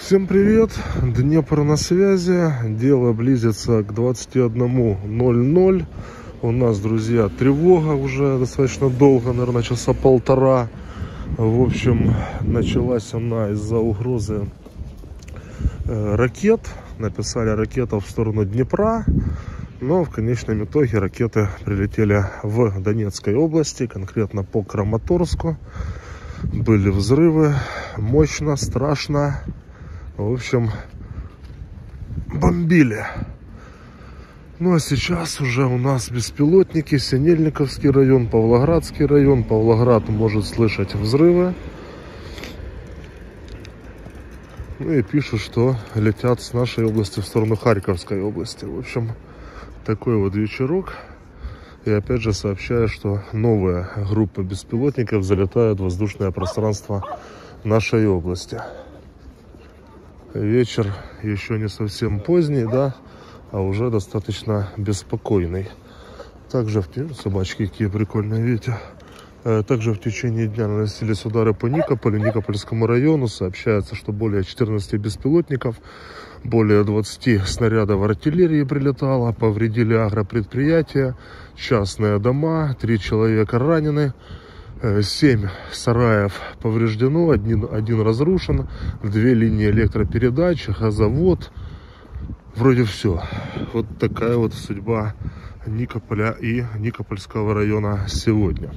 Всем привет! Днепр на связи. Дело близится к 21.00. У нас, друзья, тревога уже достаточно долго, наверное, часа полтора. В общем, началась она из-за угрозы э, ракет. Написали ракета в сторону Днепра. Но в конечном итоге ракеты прилетели в Донецкой области, конкретно по Краматорску. Были взрывы, мощно, страшно. В общем, бомбили. Ну а сейчас уже у нас беспилотники, Синельниковский район, Павлоградский район. Павлоград может слышать взрывы. Ну и пишут, что летят с нашей области в сторону Харьковской области. В общем, такой вот вечерок. И опять же сообщаю, что новая группа беспилотников залетает в воздушное пространство нашей области. Вечер еще не совсем поздний, да, а уже достаточно беспокойный. Также в собачки какие прикольные, видите. Э, также в течение дня наносились удары по Никополю, Никопольскому району. Сообщается, что более 14 беспилотников, более 20 снарядов артиллерии прилетало, повредили агропредприятия, частные дома, три человека ранены. Э, семь сараев повреждено, один, один разрушен, две линии электропередач, газовод. Вроде все. Вот такая вот судьба Никополя и Никопольского района сегодня.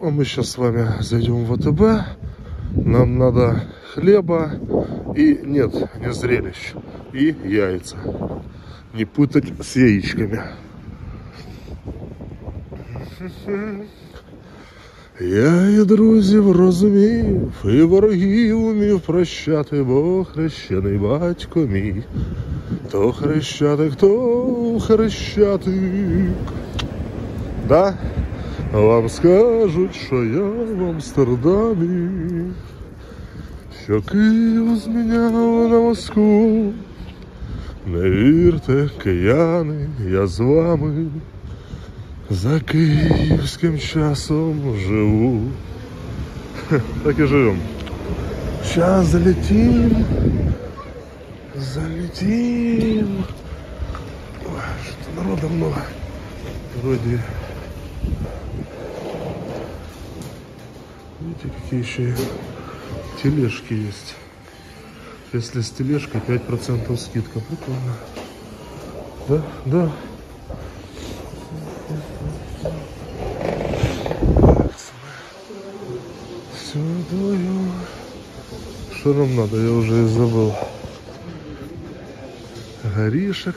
А мы сейчас с вами зайдем в ВТБ. Нам надо хлеба и нет, не зрелищ. И яйца. Не путать с яичками. Я і друзів розумів, і ворогів умів прощати, бо хрещений батько мій, то хрещатик, то хрещатик. Да? Вам скажуть, що я в Амстердамі, що Київ зміняв на Москву. Не вірте, кияни, я з вами за київським часом живу. Так і живемо. Сейчас залетим, залетим. Что народа много. Вроде Видите, какие еще тележки есть. Если с тележкой 5% скидка. Прикольно. Да, да. Даю. Что нам надо? Я уже и забыл. Горишек.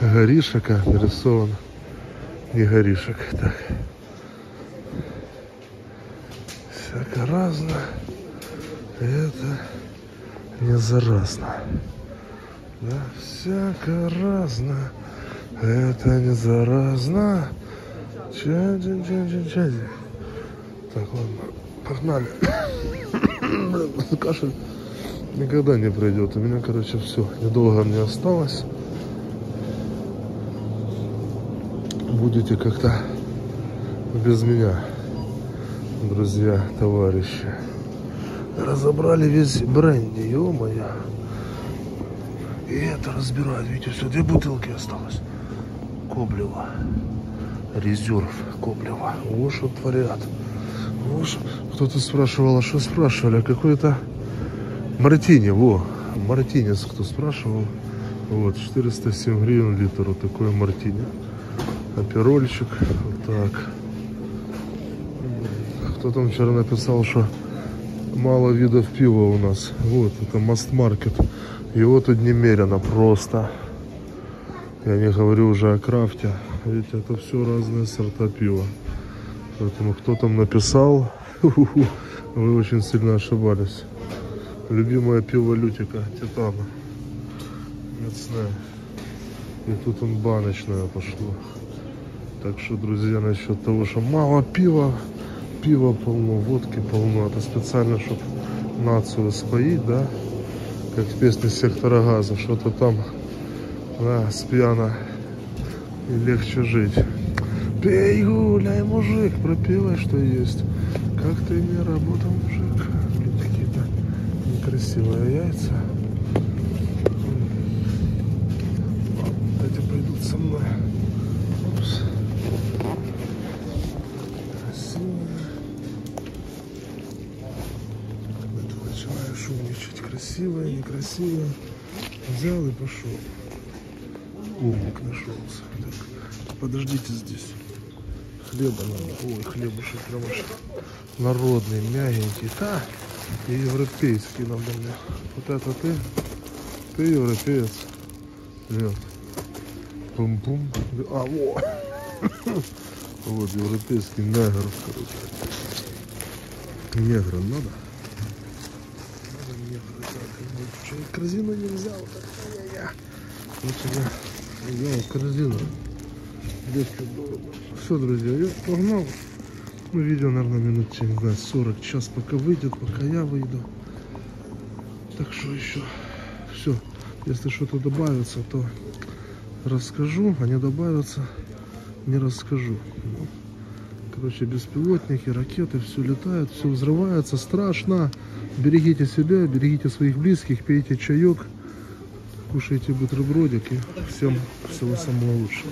Горишек, а, нарисован. Не горишек. Так. Всяко разно. Это не заразно. Да, всяко разно. Это не заразно. Чадин, чадин, чадин. Так, ладно, погнали. Блин, кашель никогда не пройдет. У меня, короче, все. Недолго мне осталось. Будете как-то без меня, друзья, товарищи. Разобрали весь бренди, ё-моё. И это разбирают, видите, все, две бутылки осталось. Коблева. Резерв Коблева. Вот что творят. Кто-то спрашивал, а что спрашивали? Какой-то Мартини, во. Мартинец кто спрашивал. Вот, 407 гривен литр, вот такой Мартини. Аперольчик, вот так. Кто там вчера написал, что мало видов пива у нас. Вот, это Мастмаркет. Его тут немерено просто. Я не говорю уже о крафте. Ведь это все разные сорта пива. Поэтому кто там написал, вы очень сильно ошибались. Любимое пиво Лютика, Титана. Мясное. И тут он баночное пошло. Так что, друзья, насчет того, что мало пива, пива полно, водки полно. Это специально, чтобы нацию споить, да? Как в песне сектора газа, что-то там, да, спьяно и легче жить. Пей, гуляй, мужик, пропивай, что есть. Как ты не работал, мужик? Блин, какие красивые яйца. Ладно, эти пойдут со мной. Упс. Красивые. Это начинаешь умничать. Красивые, некрасивые. Взял и пошел. Умник нашелся. Так, подождите здесь. Хлеба надо. Ой, хлебушек прям народный, мягенький. Та, и европейский надо мне. Вот это ты, ты европеец. Нет. Пум-пум. А, во. Вот европейский негр, короче. Негра надо? Надо негра, так. Корзину не взял? Так, я-я. Лучше я взял корзину. Все, друзья, я погнал. Ну, видео, наверное, минут, не знаю, 40. Час пока выйдет, пока я выйду. Так что еще. Все. Если что-то добавится, то расскажу. А не добавится, не расскажу. Короче, беспилотники, ракеты, все летает, все взрывается. Страшно. Берегите себя, берегите своих близких, пейте чаек, кушайте бутербродик и всем всего самого лучшего.